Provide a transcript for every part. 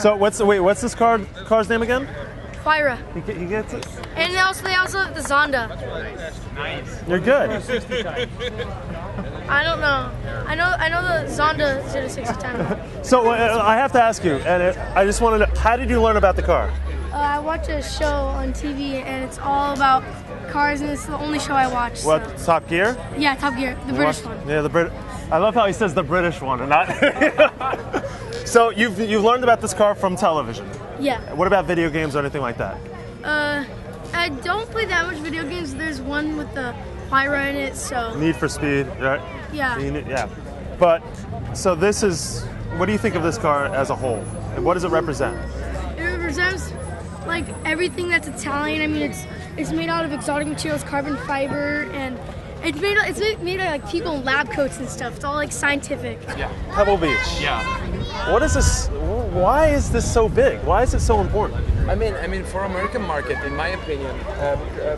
So what's the wait? What's this car car's name again? Huayra. He, he gets it. And they also they also have the Zonda. Nice. You're good. I don't know. I know I know the Zonda 0610. So uh, I have to ask you, and it, I just want to know, how did you learn about the car? Uh, I watch a show on TV and it's all about cars and it's the only show I watch. so- What Top Gear? Yeah, Top Gear, the British one. Yeah, the Brit. I love how he says the British one and not. so you've you've learned about this car from television. Yeah. What about video games or anything like that? Uh, I don't play that much video games. There's one with the Huayra in it, so Need for Speed, right? Yeah. Yeah. But so this is. What do you think of this car as a whole? And what does it represent? it represents like everything that's Italian. I mean, it's it's made out of exotic materials, carbon fiber, and it's made it's made, made of like people in lab coats and stuff. It's all like scientific. Yeah. Pebble Beach. Yeah. What is this? Why is this so big? Why is it so important? I mean, I mean, for American market, in my opinion, uh, uh,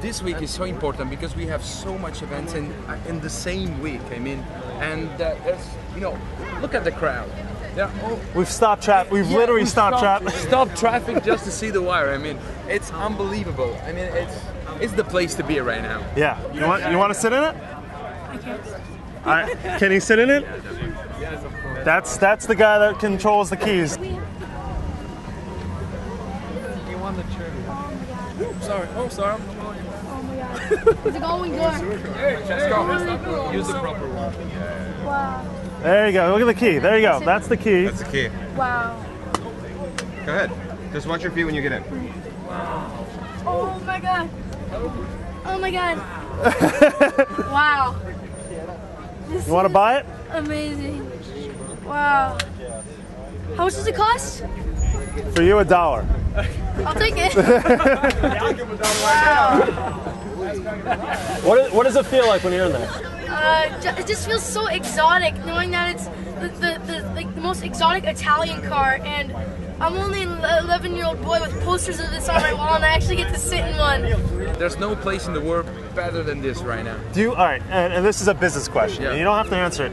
this week is so important because we have so much events in uh, in the same week. I mean, and uh, there's, you know, look at the crowd. They're all oh. We've stopped traffic. We've Yeah, literally we stopped traffic. Stop traffic just to see the Huayra. I mean, it's unbelievable. I mean, it's it's the place to be right now. Yeah. You want you want to sit in it? I can't. Can he sit in it? Yes, of course. That's that's the guy that controls the keys. You want the chair? Oh my god. sorry. Oh, sorry. Oh my god. It's a going good. Let's go. Use the proper one. Wow. There you go. Look at the key. There you go. That's the key. That's the key. Wow. Go ahead. Just watch your feet when you get in. Wow. Oh my god. Oh my god. wow. This You want to buy it? Amazing. Wow. How much does it cost? For you, a dollar. I'll take it. wow. What, is, what does it feel like when you're in there? Uh, it just feels so exotic knowing that it's the, the, the, like, the most exotic Italian car and I'm only an 11 year old boy with posters of this on my wall and I actually get to sit in one. There's no place in the world better than this right now. Do you? All right, and, and this is a business question. Yeah. You don't have to answer it.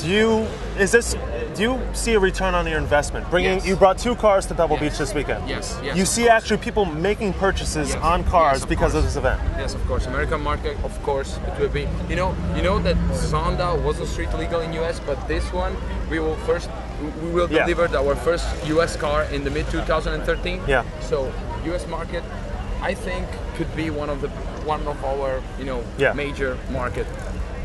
Do you? Is this? Do you see a return on your investment? Bringing Yes. you brought two cars to Pebble Yes. Beach this weekend. Yes, yes, You see course. actually people making purchases Yes, on cars of because of this event. Yes, of course. American market, of course, it will be. You know, you know that Zonda wasn't street legal in US, but this one we will first we will Yeah. deliver our first US car in the mid 2013. Yeah. So US market, I think, could be one of the one of our you know Yeah. major market.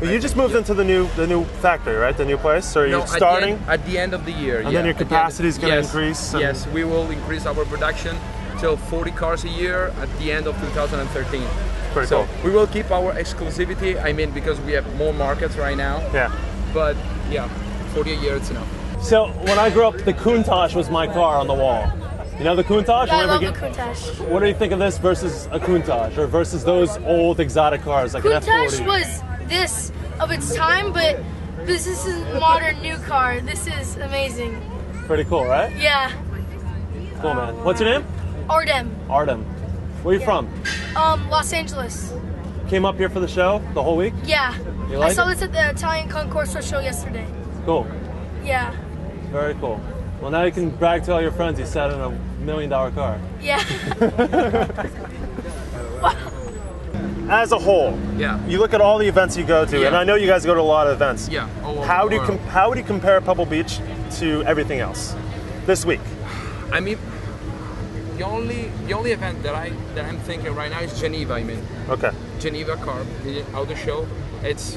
Well, you just moved into the new the new factory, right? The new place. Or are you're starting? at the, end, at the end of the year. And yeah, then your at the capacity is gonna yes, increase and- Yes, we will increase our production till 40 cars a year at the end of 2013. Pretty so cool. we will keep our exclusivity. I mean, because we have more markets right now. Yeah. But yeah, 40 a year, it's enough. So when I grew up, the Countach was my car on the wall. You know the Countach? Yeah, I Remember love the Countach. What do you think of this versus a Countach, or versus those old exotic cars like an Countach F40? was this of its time, but this is a modern new car. This is amazing. Pretty cool, right? Yeah. Cool, man. What's your name? Artem. Artem. Where are you from? Um, Los Angeles. Came up here for the show the whole week? Yeah. You I saw it? this at the Italian Concorso show yesterday. Cool. Yeah. Very cool. Well, now you can brag to all your friends you sat in a million dollar car. Yeah. As a whole, Yeah. you look at all the events you go to, Yeah. and I know you guys go to a lot of events. Yeah, How do you com- how would you compare Pebble Beach to everything else this week? I mean, the only the only event that I that I'm thinking right now is Geneva. I mean, Okay. Geneva car, the auto show. It's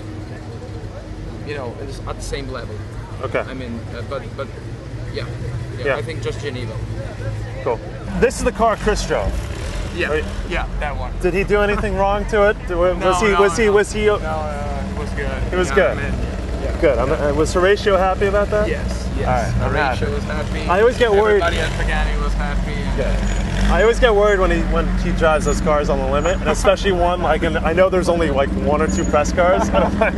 you know it's at the same level. Okay. I mean, uh, but but yeah, yeah, Yeah. I think just Geneva. Cool. This is the car Chris drove. Yeah, Right. yeah, that one. Did he do anything wrong to it? Was No, he? no, was he? no. Was he? No, no, it was good. It was Yeah, good. I mean, Good. I'm, uh, was Horacio happy about that? yes, yes. All right, Horacio was happy. I always get worried- Everybody at Pagani was happy. and- I always get worried when he when he drives those cars on the limit, and especially one like and I know there's only like one or two press cars. And I'm like,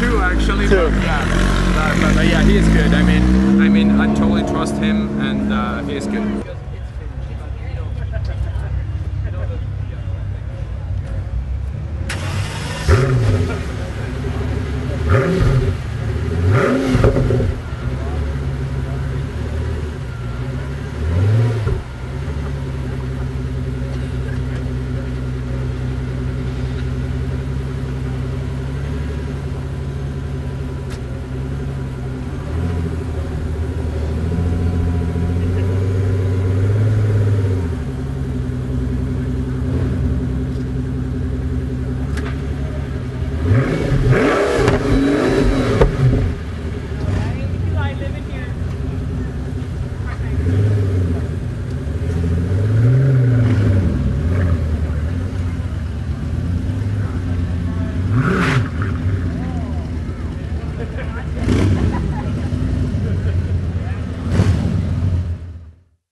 Two actually. Two. But yeah, but, but, but yeah, he is good. I mean, I mean, I totally trust him, and uh, he is good. Yeah.